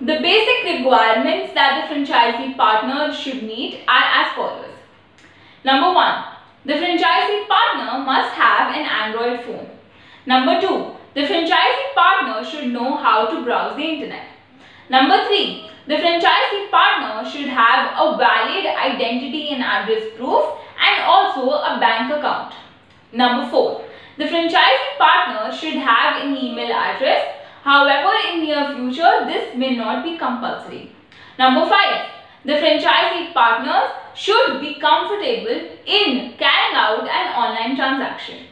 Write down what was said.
requirements that the franchisee partner should meet are as follows. Number 1. The franchisee partner must have an Android phone. Number 2. The franchisee partner should know how to browse the internet. Number 3. The franchisee partner should have a valid identity and address proof and also a bank account. Number 4. The franchisee partner should have an email address. However, in near future, this may not be compulsory. Number 5. The franchisee partners should be comfortable in carrying out an online transaction.